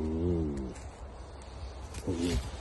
嗯。嗯。